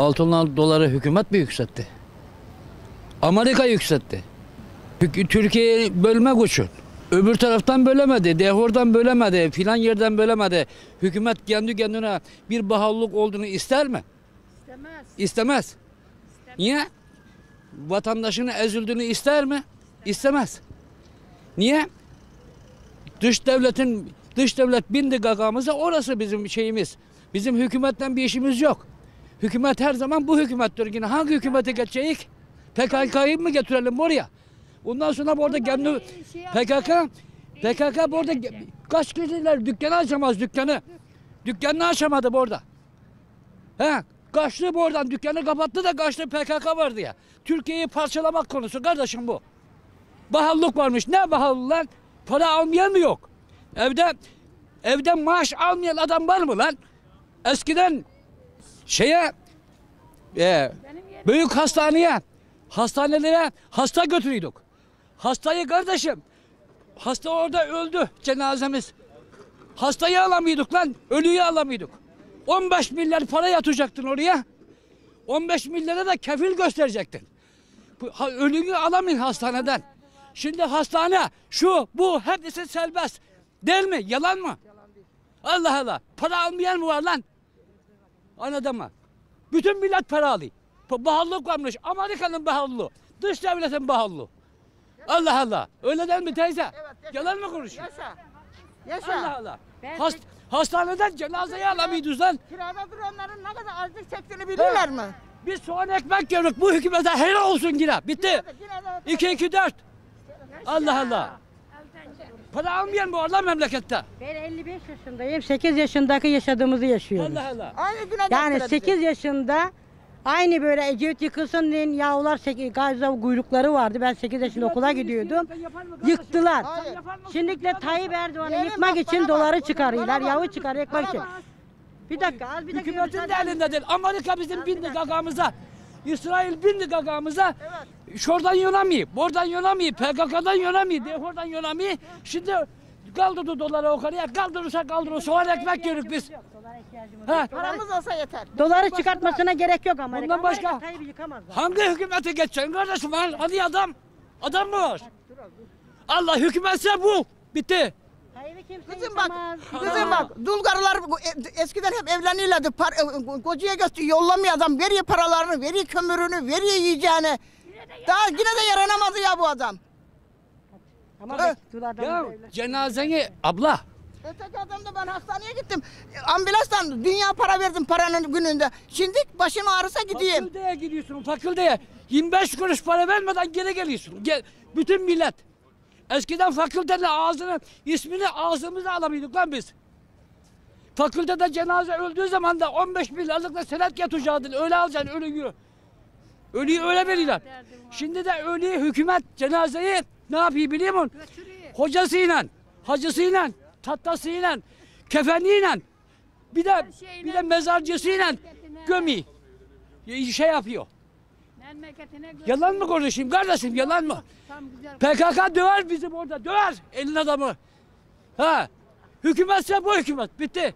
Altın doları hükümet mi yükseltti? Amerika yükseltti. Türkiye'yi bölmek için. Öbür taraftan bölemedi, dehordan bölemedi, filan yerden bölemedi. Hükümet kendi kendine bir bahalılık olduğunu ister mi? İstemez. İstemez. Niye? Vatandaşının ezildiğini ister mi? İstemez. Niye? Dış devletin dış devlet bindi gagamıza orası bizim şeyimiz. Bizim hükümetten bir işimiz yok. Hükümet her zaman bu hükümettir yine. Hangi hükümete geçecek? PKK'yı mı getirelim oraya? Ondan sonra orada kendi PKK PKK burada ge- kaç kişiler dükkanı açamaz dükkanı. Dükkanını açamadı orada. He, kaçtı oradan dükkanı kapattı da kaçtı PKK vardı ya. Türkiye'yi parçalamak konusu kardeşim bu. Bahallık varmış. Ne bahallı lan? Para almayan mı yok? Evde evde maaş almayan adam var mı lan? Eskiden şeye e, büyük hastaneye hastanelere hasta götürüyorduk. Hastayı kardeşim hasta orada öldü cenazemiz. Hastayı alamıyorduk lan. Ölüyü alamıyorduk. 15 milyar para yatacaktın oraya. 15 milyara da kefil gösterecektin. Ölüyü alamayın hastaneden. Şimdi hastane şu bu hepsi serbest. Değil mi? Yalan mı? Allah Allah. Para almayan mı var lan? Anladın mı? Bütün millet para alıyor. Varmış. Amerika'nın bahalılığı. Dış devletin bahalılığı. Allah Allah. Öyle değil mi teyze? Yalan mı konuşuyor? Yaşa. Yaşa. Allah Allah. Hast hastaneden cenazeyi alamıyoruz lan. Kirada duranların ne kadar acılık çektiğini bilirler mi? Biz soğan ekmek yiyoruz. Bu hükümete helal olsun yine. Bitti. Yine de 2 2 4. Allah Allah. Para almayan bu Allah memlekette. Ben 55 yaşındayım. 8 yaşındaki yaşadığımızı yaşıyoruz. Allah Allah. aynı güne Yani getirdi 8 yaşında aynı böyle Ecevit yıkılsın diye yavrular sek- gazda kuyrukları vardı. Ben 8 yaşında okula gidiyordum. Yıktılar. Hayır. Şimdilikle Tayyip Erdoğan'ı yıkmak bak, için bana bak. doları çıkarıyorlar. Bana bak. Yağı çıkarıyor yıkmak için. Bana bak. Bir dakika az bir dakika. Hükümetin de müsaade- elinde değil. Amerika bizim bindi gagamıza. İsrail bindi gagamıza. Şuradan yönemiyor, buradan yönemiyor, PKK'dan yönemiyor, DEHO'dan yönemiyor. Şimdi kaldırdı doları yukarıya, kaldırırsa kaldırır. Soğan ekmek yiyoruz biz. Dolara Ha. Paramız olsa yeter. Doları çıkartmasına gerek yok Amerika. Bundan başka- Amerika. Hangi hükümete geçeceksin kardeşim? Hadi adam. Adam mı var? Allah hükümetse bu. Bitti. Kimse Kızım bak, kızım bak, dulgarlar bu e- eskiden hep evleniyorlardı. Par, e, kocaya göster yollamıyor adam. Veriyor paralarını, veriyor kömürünü, veriyor yiyeceğini. Daha yine de yaranamadı ya bu adam. Ama Ha. bekliyorlar Ya böyle. cenazeni abla. Öteki adam da ben hastaneye gittim. Ambulanstan dünya para verdim paranın gününde. Şimdi başım ağrısa gideyim. Fakülteye gidiyorsun fakülteye. 25 kuruş para vermeden geri geliyorsun. Gel, bütün millet. Eskiden fakültede ağzını, ismini ağzımıza alamıyorduk lan biz. Fakültede cenaze öldüğü zaman da 15 milyarlıkla senet getirecektin. Öyle alacaksın ölüyü. Ölüyü öyle veriyorlar. Şimdi de ölüyü hükümet cenazeyi ne yapıyor biliyor musun? Hocasıyla, hacısıyla, tattasıyla, kefeniyle bir de bir de mezarcısıyla gömüyor. Şey yapıyor. Yalan mı konuşayım kardeşim yalan mı? PKK döver bizim orada döver elin adamı. Ha. Hükümetse bu hükümet bitti.